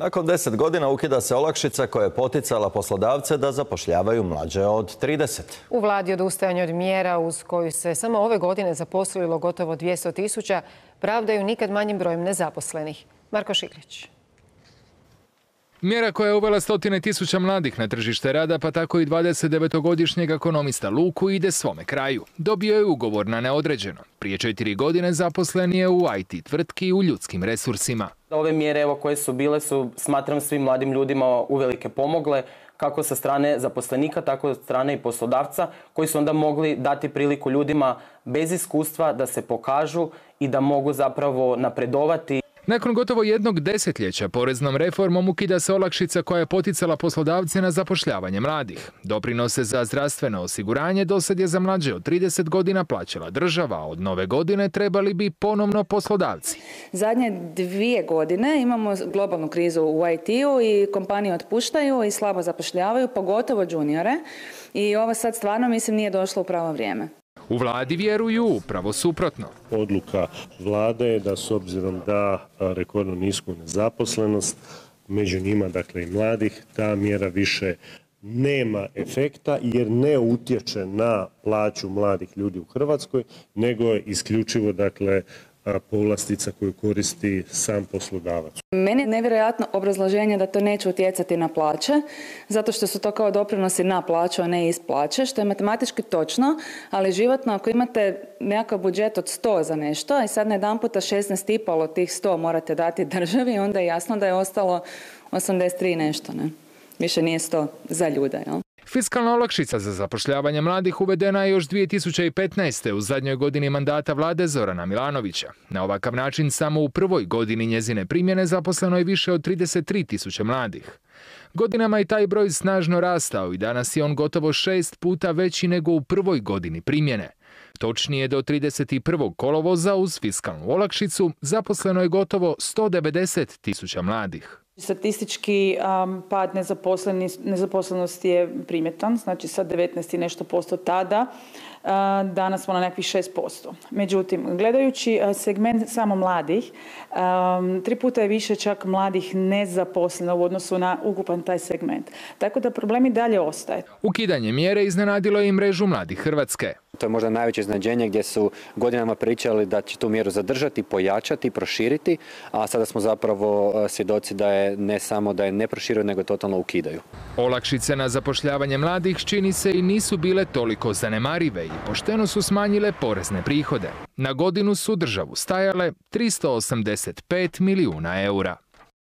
Nakon deset godina ukida se olakšica koja je poticala poslodavce da zapošljavaju mlađe od 30. U vladi odustajanje od mjera uz koju se samo ove godine zaposlilo gotovo 200 tisuća pravdaju nikad manjim brojem nezaposlenih. Marko Šiklić. Mjera koja je uvela stotine tisuća mladih na tržište rada, pa tako i 29-godišnjeg ekonomista Luku ide svome kraju. Dobio je ugovor na neodređeno. Prije četiri godine zaposlen je u IT tvrtki u ljudskim resursima. Ove mjere koje su bile su, smatram, svim mladim ljudima uvelike pomogle, kako sa strane zaposlenika, tako od strane i poslodavca, koji su onda mogli dati priliku ljudima bez iskustva da se pokažu i da mogu zapravo napredovati nakon gotovo jednog desetljeća poreznom reformom ukida se olakšica koja je poticala poslodavce na zapošljavanje mladih. Doprinose za zdravstveno osiguranje dosad je za mlađe od 30 godina plaćala država, a od nove godine trebali bi ponovno poslodavci. Zadnje dvije godine imamo globalnu krizu u IT-u i kompanije otpuštaju i slabo zapošljavaju, pogotovo juniore. I ovo sad stvarno mislim nije došlo u pravo vrijeme. U vladi vjeruju upravo suprotno. Odluka vlade je da s obzirom da rekordno nisku nezaposlenost, među njima dakle i mladih, ta mjera više nema efekta jer ne utječe na plaću mladih ljudi u Hrvatskoj, nego je isključivo dakle povlastica koju koristi sam poslodavac. Meni je nevjerojatno obrazloženje da to neće utjecati na plaće, zato što su to kao doprinosi na plaću, a ne iz plaće, što je matematički točno, ali životno ako imate nekakav budžet od 100 za nešto i sad na jedan puta 16,5 od tih 100 morate dati državi, onda je jasno da je ostalo 83 nešto. Ne? Više nije 100 za ljude. Jel? Fiskalna olakšica za zapošljavanje mladih uvedena je još 2015. u zadnjoj godini mandata vlade Zorana Milanovića. Na ovakav način samo u prvoj godini njezine primjene zaposleno je više od 33 tisuće mladih. Godinama je taj broj snažno rastao i danas je on gotovo šest puta veći nego u prvoj godini primjene. Točnije do 31. kolovoza uz fiskalnu olakšicu zaposleno je gotovo 190 tisuća mladih. Statistički pad nezaposlenosti je primjetan, znači sa 19 i nešto posto tada, danas smo na nekakvih 6%. Međutim, gledajući segment samo mladih, tri puta je više čak mladih nezaposleno u odnosu na ukupan taj segment. Tako da problemi dalje ostaje. Ukidanje mjere iznenadilo je i mrežu mladih Hrvatske. To je možda najveće iznadženje gdje su godinama pričali da će tu mjeru zadržati, pojačati, proširiti, a sada smo zapravo svjedoci da je ne samo da je ne proširuju, nego totalno ukidaju. Olakšice na zapošljavanje mladih čini se i nisu bile toliko zanemarive i pošteno su smanjile porezne prihode. Na godinu su državu stajale 385 milijuna eura.